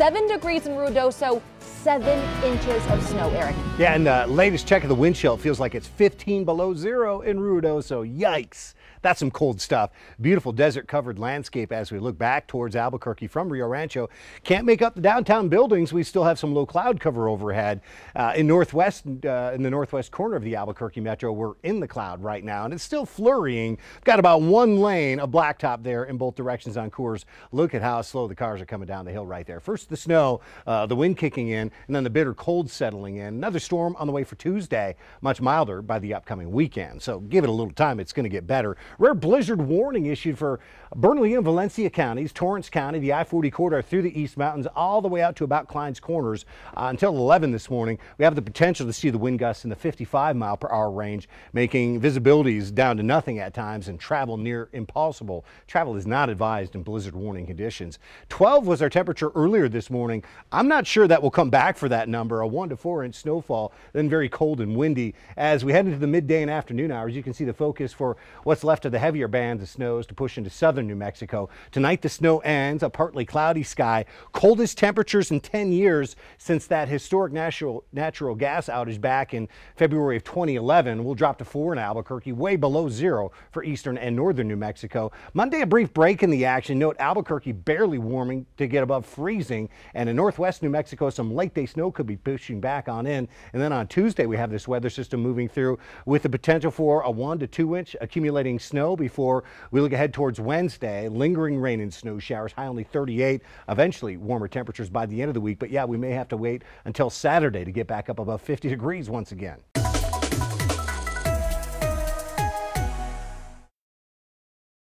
seven degrees in Ruidoso, seven inches of snow, Eric. Yeah, and the latest check of the wind chill feels like it's 15 below zero in Ruidoso. So yikes. That's some cold stuff. Beautiful desert covered landscape as we look back towards Albuquerque from Rio Rancho. Can't make up the downtown buildings. We still have some low cloud cover overhead. Uh, in northwest, uh, in the northwest corner of the Albuquerque metro, we're in the cloud right now and it's still flurrying. Got about one lane of blacktop there in both directions on Coors. Look at how slow the cars are coming down the hill right there. First the snow, uh, the wind kicking in, and then the bitter cold settling in. Another storm on the way for Tuesday, much milder by the upcoming weekend. So give it a little time. It's going to get better. Rare blizzard warning issued for Bernalillo and Valencia counties, Torrance County, the I-40 corridor through the East Mountains, all the way out to about Clines Corners uh, until 11 this morning. We have the potential to see the wind gusts in the 55 mile per hour range, making visibilities down to nothing at times and travel near impossible. Travel is not advised in blizzard warning conditions. 12 was our temperature earlier this morning. I'm not sure that will come back for that number. A one to four inch snowfall, then very cold and windy. As we head into the midday and afternoon hours, you can see the focus for what's left of the heavier bands of snows to push into southern New Mexico. Tonight, the snow ends, a partly cloudy sky, coldest temperatures in 10 years since that historic natural, natural gas outage back in February of 2011. We'll drop to four in Albuquerque, way below zero for eastern and northern New Mexico. Monday, a brief break in the action. Note Albuquerque barely warming to get above freezing. And in northwest New Mexico, some day snow could be pushing back on in. And then on Tuesday, we have this weather system moving through with the potential for a one to two inch accumulating snow before we look ahead towards Wednesday. Lingering rain and snow showers, high only 38. Eventually, warmer temperatures by the end of the week. But yeah, we may have to wait until Saturday to get back up above 50 degrees once again.